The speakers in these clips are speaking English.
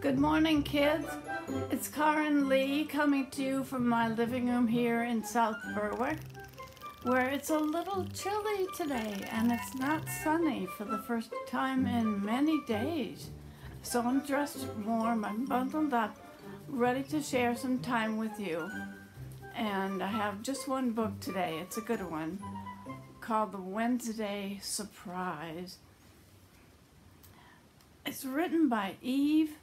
Good morning, kids. It's Carin Lee coming to you from my living room here in South Berwick, where it's a little chilly today and it's not sunny for the first time in many days. So I'm dressed warm, I'm bundled up, ready to share some time with you. And I have just one book today, it's a good one, called The Wednesday Surprise. It's written by Eve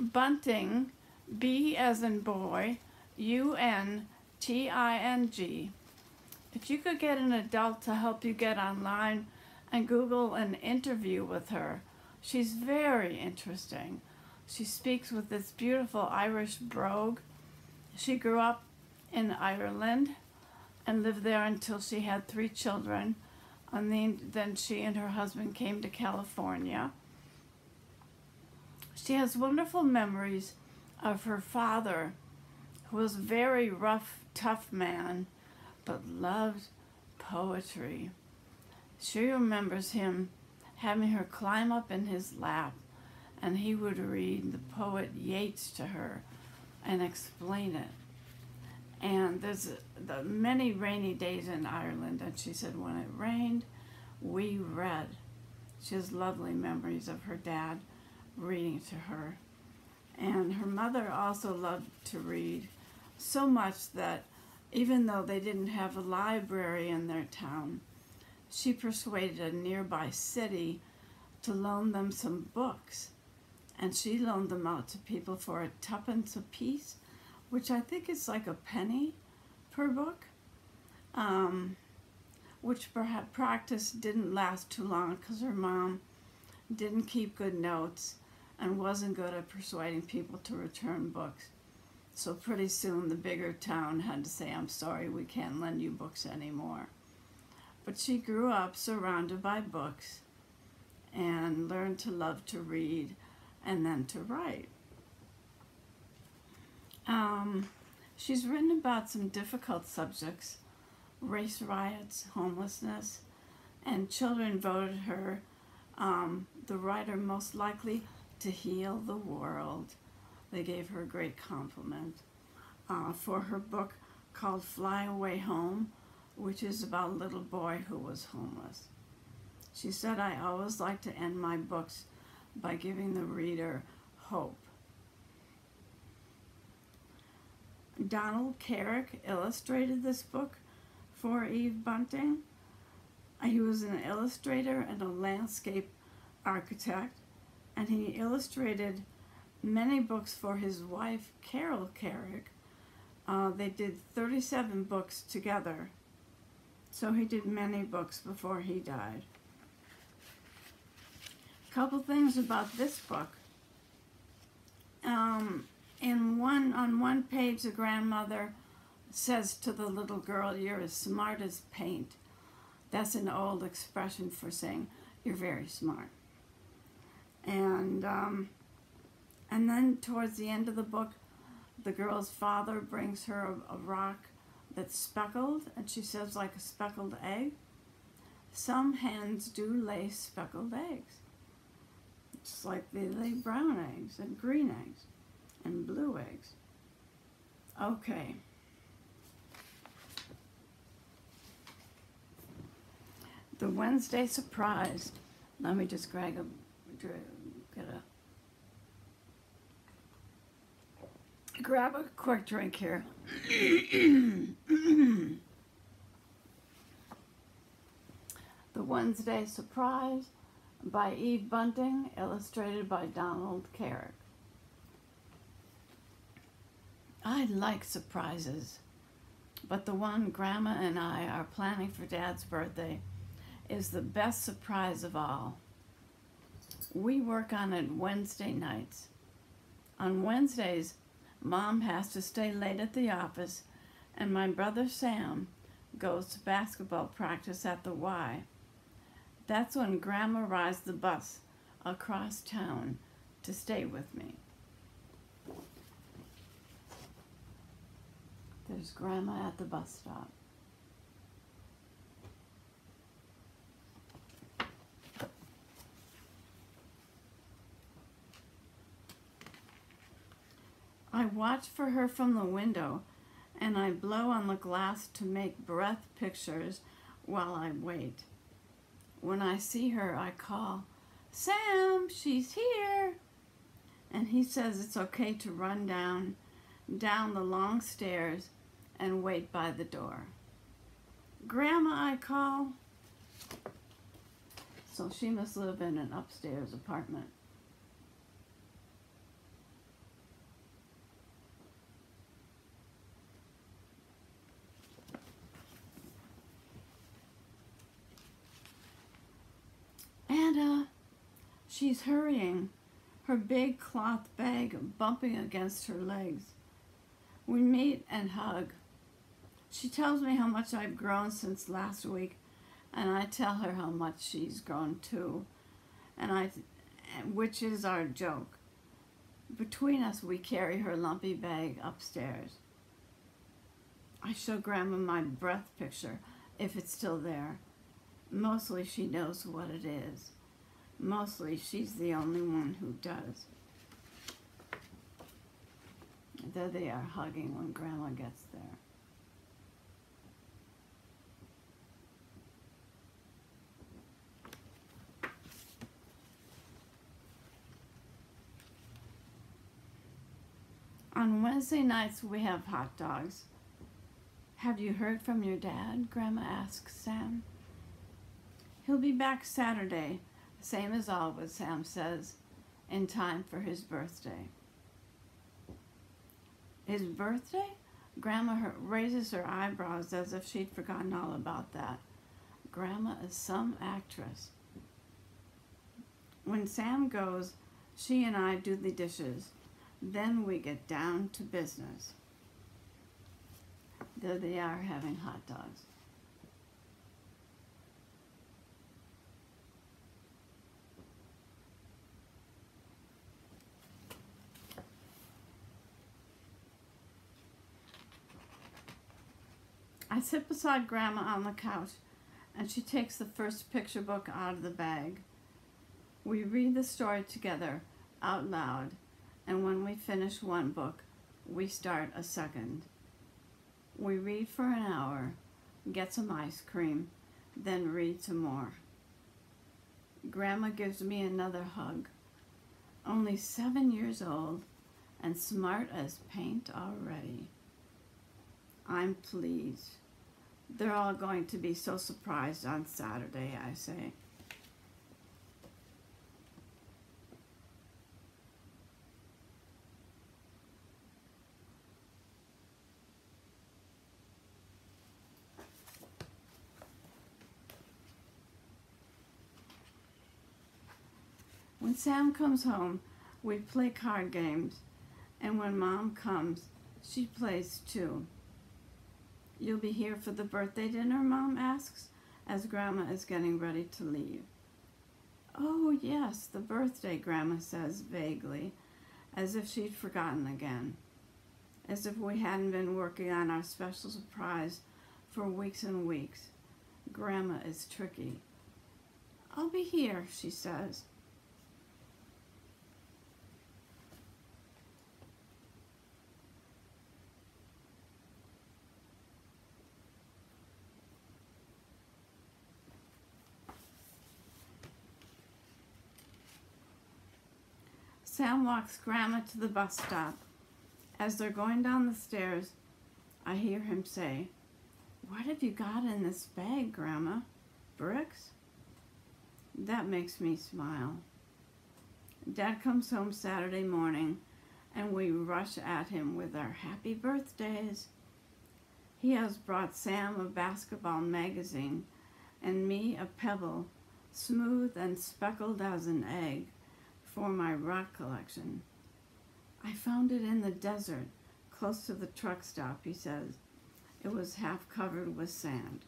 Bunting, B as in boy, U N T I N G. If you could get an adult to help you get online and Google an interview with her, she's very interesting. She speaks with this beautiful Irish brogue. She grew up in Ireland and lived there until she had three children. And then, then she and her husband came to California. She has wonderful memories of her father, who was a very rough, tough man, but loved poetry. She remembers him having her climb up in his lap, and he would read the poet Yeats to her and explain it. And there's the many rainy days in Ireland, and she said when it rained, we read. She has lovely memories of her dad reading to her. And her mother also loved to read so much that even though they didn't have a library in their town, she persuaded a nearby city to loan them some books. And she loaned them out to people for a tuppence a piece, which I think is like a penny per book. Um, which perhaps practice didn't last too long because her mom didn't keep good notes and wasn't good at persuading people to return books. So pretty soon the bigger town had to say, I'm sorry, we can't lend you books anymore. But she grew up surrounded by books and learned to love to read and then to write. Um, she's written about some difficult subjects, race riots, homelessness, and children voted her um, the writer most likely to heal the world. They gave her a great compliment uh, for her book called Fly Away Home, which is about a little boy who was homeless. She said, I always like to end my books by giving the reader hope. Donald Carrick illustrated this book for Eve Bunting. He was an illustrator and a landscape architect and he illustrated many books for his wife, Carol Carrick. Uh, they did 37 books together. So he did many books before he died. A couple things about this book. Um, in one on one page, the grandmother says to the little girl, "You're as smart as paint." That's an old expression for saying you're very smart and um, and then towards the end of the book, the girl's father brings her a, a rock that's speckled, and she says like a speckled egg. Some hens do lay speckled eggs. It's like they lay brown eggs and green eggs and blue eggs. Okay. The Wednesday surprise. Let me just grab a get a grab a quick drink here. the Wednesday Surprise by Eve Bunting, illustrated by Donald Carrick. I like surprises, but the one Grandma and I are planning for Dad's birthday is the best surprise of all we work on it Wednesday nights. On Wednesdays, Mom has to stay late at the office, and my brother Sam goes to basketball practice at the Y. That's when Grandma rides the bus across town to stay with me. There's Grandma at the bus stop. I watch for her from the window and I blow on the glass to make breath pictures while I wait. When I see her, I call, Sam, she's here. And he says it's okay to run down, down the long stairs and wait by the door. Grandma, I call. So she must live in an upstairs apartment. Anna, she's hurrying, her big cloth bag bumping against her legs. We meet and hug. She tells me how much I've grown since last week, and I tell her how much she's grown too, and I, which is our joke. Between us, we carry her lumpy bag upstairs. I show Grandma my breath picture, if it's still there. Mostly she knows what it is. Mostly she's the only one who does. There they are hugging when Grandma gets there. On Wednesday nights, we have hot dogs. Have you heard from your dad? Grandma asks Sam. He'll be back Saturday, same as always, Sam says, in time for his birthday. His birthday? Grandma raises her eyebrows as if she'd forgotten all about that. Grandma is some actress. When Sam goes, she and I do the dishes. Then we get down to business. There they are having hot dogs. I sit beside Grandma on the couch and she takes the first picture book out of the bag. We read the story together out loud and when we finish one book, we start a second. We read for an hour, get some ice cream, then read some more. Grandma gives me another hug. Only seven years old and smart as paint already. I'm pleased. They're all going to be so surprised on Saturday, I say. When Sam comes home, we play card games, and when Mom comes, she plays too. You'll be here for the birthday dinner, Mom asks, as Grandma is getting ready to leave. Oh, yes, the birthday, Grandma says vaguely, as if she'd forgotten again. As if we hadn't been working on our special surprise for weeks and weeks. Grandma is tricky. I'll be here, she says. Sam walks Grandma to the bus stop. As they're going down the stairs, I hear him say, What have you got in this bag, Grandma? Bricks? That makes me smile. Dad comes home Saturday morning and we rush at him with our happy birthdays. He has brought Sam a basketball magazine and me a pebble, smooth and speckled as an egg for my rock collection. I found it in the desert, close to the truck stop, he says. It was half covered with sand.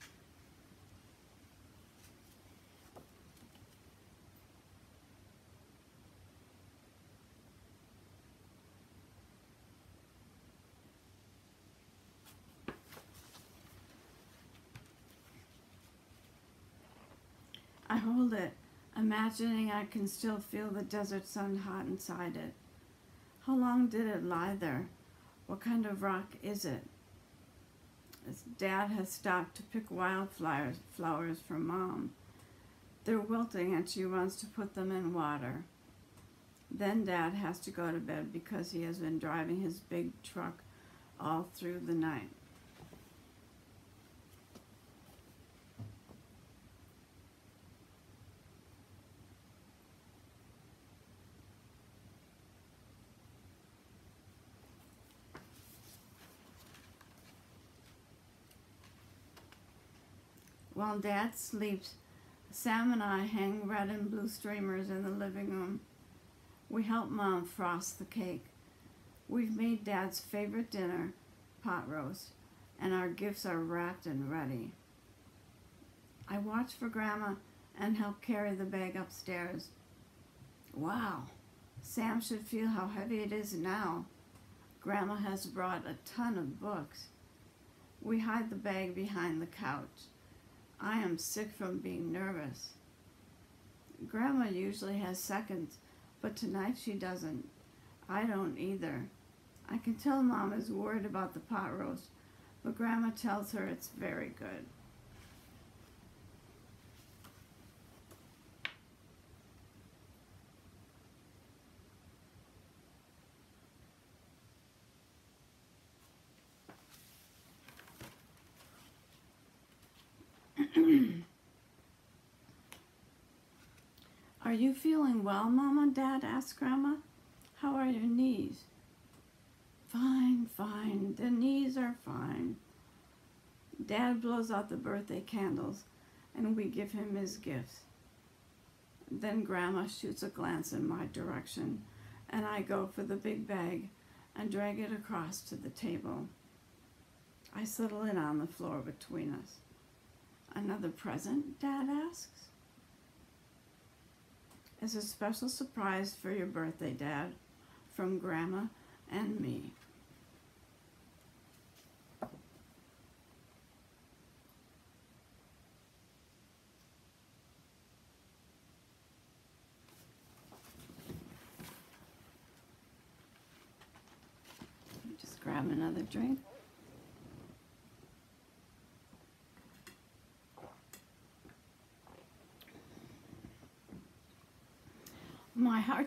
I hold it imagining I can still feel the desert sun hot inside it. How long did it lie there, What kind of rock is it? Dad has stopped to pick wildflowers flowers for mom. They're wilting and she wants to put them in water. Then dad has to go to bed because he has been driving his big truck all through the night. While Dad sleeps, Sam and I hang red and blue streamers in the living room. We help Mom frost the cake. We've made Dad's favorite dinner, pot roast, and our gifts are wrapped and ready. I watch for Grandma and help carry the bag upstairs. Wow, Sam should feel how heavy it is now. Grandma has brought a ton of books. We hide the bag behind the couch. I am sick from being nervous. Grandma usually has seconds, but tonight she doesn't. I don't either. I can tell Mom is worried about the pot roast, but Grandma tells her it's very good. Are you feeling well, Mama? Dad asked Grandma. How are your knees? Fine, fine. The knees are fine. Dad blows out the birthday candles and we give him his gifts. Then Grandma shoots a glance in my direction and I go for the big bag and drag it across to the table. I settle it on the floor between us. Another present? Dad asks. It's a special surprise for your birthday, Dad, from Grandma and me. Just grab another drink.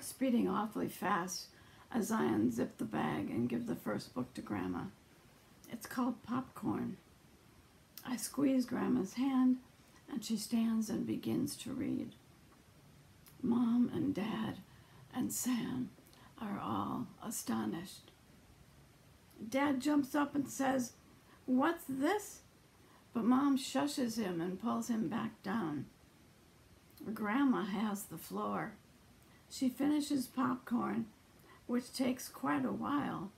Beating awfully fast as I unzip the bag and give the first book to Grandma. It's called Popcorn. I squeeze Grandma's hand and she stands and begins to read. Mom and Dad and Sam are all astonished. Dad jumps up and says, What's this? But Mom shushes him and pulls him back down. Grandma has the floor. She finishes popcorn, which takes quite a while,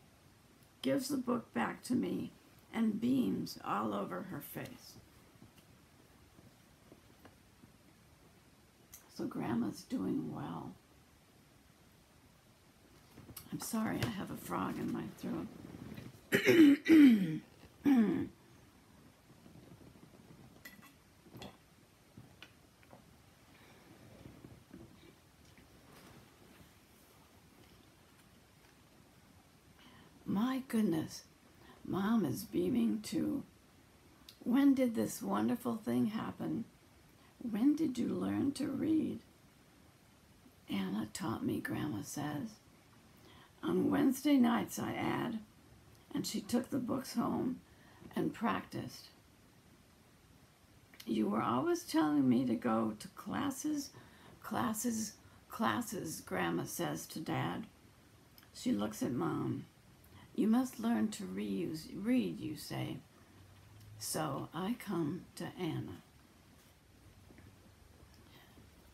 gives the book back to me, and beams all over her face. So Grandma's doing well. I'm sorry, I have a frog in my throat. My goodness, Mom is beaming too. When did this wonderful thing happen? When did you learn to read? Anna taught me, Grandma says. On Wednesday nights, I add, and she took the books home and practiced. You were always telling me to go to classes, classes, classes, Grandma says to Dad. She looks at Mom. You must learn to reuse, read, you say. So I come to Anna.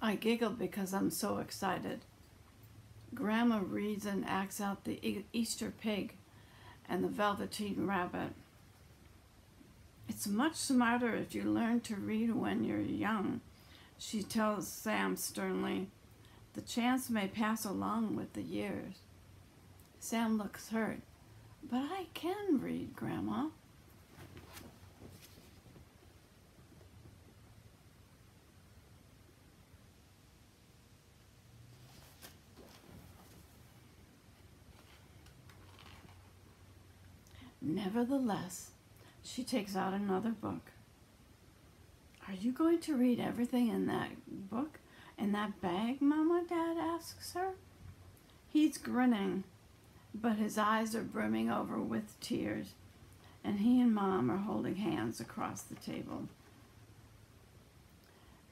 I giggle because I'm so excited. Grandma reads and acts out the Easter pig and the velveteen rabbit. It's much smarter if you learn to read when you're young, she tells Sam sternly. The chance may pass along with the years. Sam looks hurt. But I can read, Grandma. Nevertheless, she takes out another book. Are you going to read everything in that book? In that bag, Mama? Dad asks her. He's grinning, but his eyes are brimming over with tears, and he and Mom are holding hands across the table.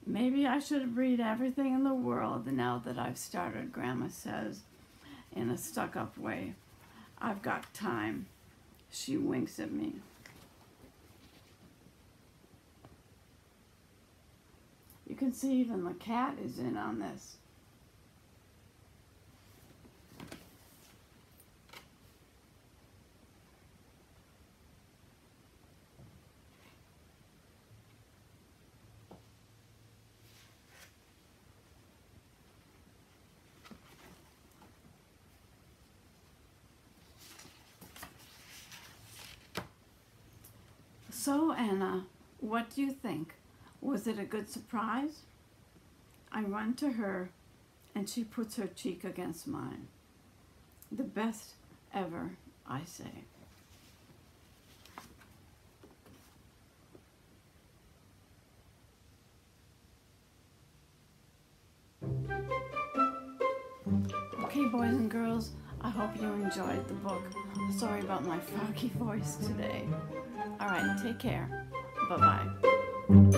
Maybe I should read everything in the world now that I've started, Grandma says in a stuck up way. I've got time. She winks at me. You can see even the cat is in on this. So, Anna, what do you think? Was it a good surprise? I run to her and she puts her cheek against mine. The best ever, I say. Okay, boys and girls, I hope you enjoyed the book. Sorry about my foggy voice today. All right, take care. Bye bye.